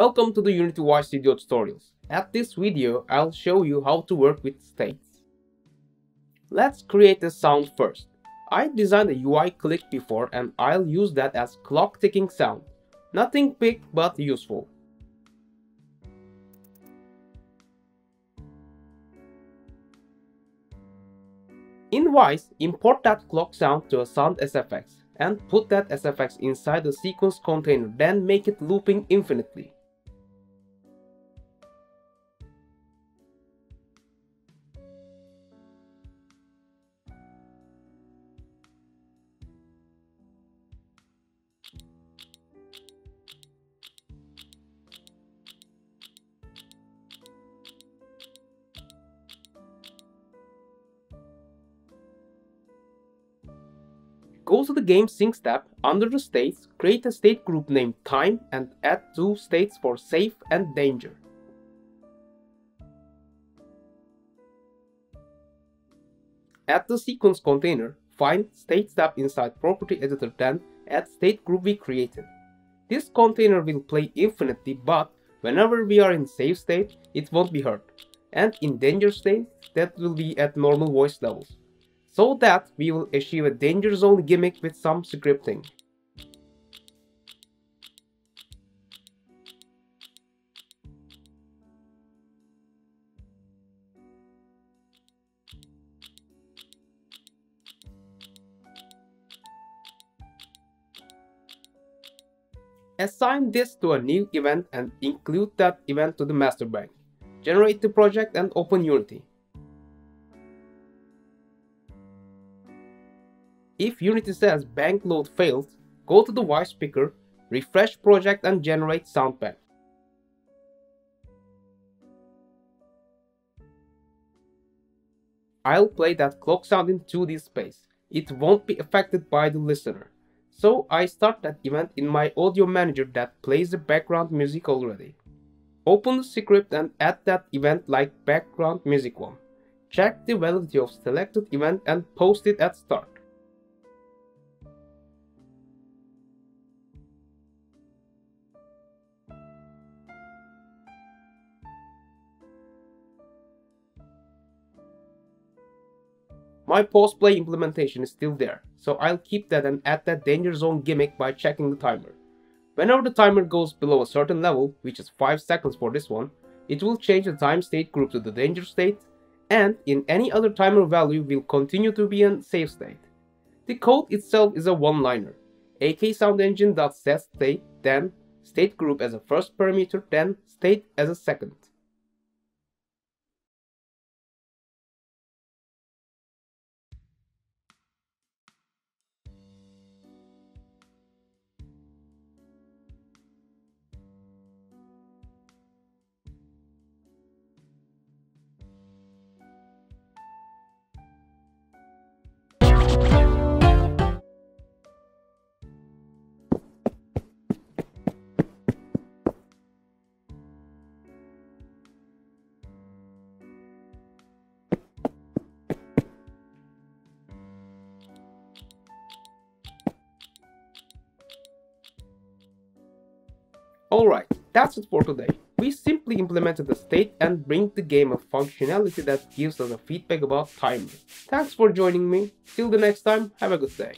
Welcome to the Unity Y Studio tutorials. At this video, I'll show you how to work with states. Let's create a sound first. I designed a UI click before and I'll use that as clock ticking sound. Nothing big but useful. In Wwise, import that clock sound to a sound SFX and put that SFX inside the sequence container then make it looping infinitely. Go to the Game Syncs tab under the states, create a state group named Time and add two states for Safe and Danger. Add the sequence container, find States tab inside Property Editor then add state group we created. This container will play infinitely but whenever we are in safe state, it won't be heard. And in danger state, that will be at normal voice levels so that we will achieve a danger zone gimmick with some scripting. Assign this to a new event and include that event to the master bank. Generate the project and open Unity. If Unity says bank load failed, go to the Wwise picker, refresh project and generate sound bank. I'll play that clock sound in 2D space. It won't be affected by the listener. So I start that event in my audio manager that plays the background music already. Open the script and add that event like background music one. Check the validity of selected event and post it at start. My post-play implementation is still there, so I'll keep that and add that danger zone gimmick by checking the timer. Whenever the timer goes below a certain level, which is 5 seconds for this one, it will change the time state group to the danger state, and in any other timer value will continue to be in safe state. The code itself is a one-liner. aksoundengine.setState, then state group as a first parameter, then state as a second. Alright, that's it for today. We simply implemented the state and bring the game a functionality that gives us a feedback about timing. Thanks for joining me. Till the next time, have a good day.